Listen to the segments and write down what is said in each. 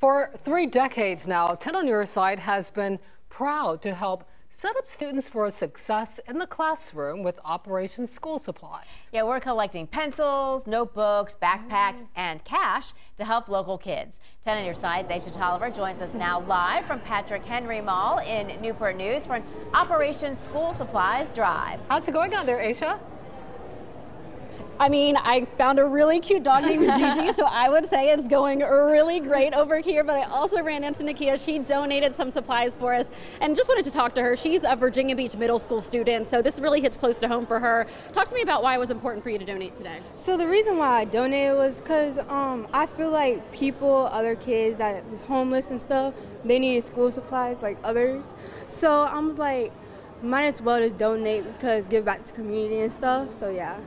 For three decades now, 10 on Your Side has been proud to help set up students for success in the classroom with Operation School Supplies. Yeah, we're collecting pencils, notebooks, backpacks, and cash to help local kids. 10 on Your Side, Aesia Toliver joins us now live from Patrick Henry Mall in Newport News for an Operation School Supplies drive. How's it going out there, Aesia? I mean, I found a really cute dog named Gigi, so I would say it's going really great over here. But I also ran into Nakia. She donated some supplies for us and just wanted to talk to her. She's a Virginia Beach middle school student, so this really hits close to home for her. Talk to me about why it was important for you to donate today. So the reason why I donated was because um, I feel like people, other kids that was homeless and stuff, they needed school supplies like others. So I was like, might as well just donate because give back to community and stuff. So yeah.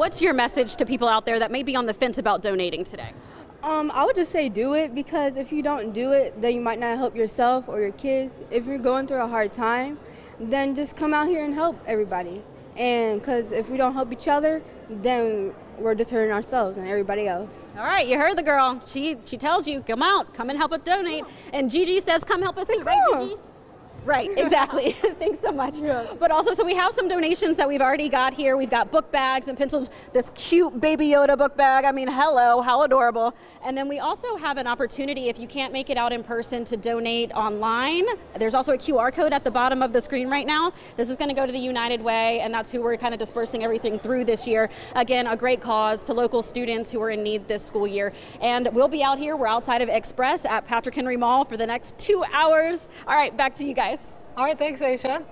What's your message to people out there that may be on the fence about donating today? Um, I would just say do it because if you don't do it, then you might not help yourself or your kids. If you're going through a hard time, then just come out here and help everybody. And because if we don't help each other, then we're just hurting ourselves and everybody else. All right, you heard the girl. She she tells you, come out, come and help us donate. And Gigi says, come help us too, right, Gigi? Right, exactly. Thanks so much. Yeah. But also, so we have some donations that we've already got here. We've got book bags and pencils, this cute Baby Yoda book bag. I mean, hello, how adorable. And then we also have an opportunity, if you can't make it out in person, to donate online. There's also a QR code at the bottom of the screen right now. This is going to go to the United Way, and that's who we're kind of dispersing everything through this year. Again, a great cause to local students who are in need this school year. And we'll be out here. We're outside of Express at Patrick Henry Mall for the next two hours. All right, back to you guys. All right, thanks, Aesia.